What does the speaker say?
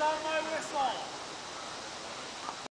on my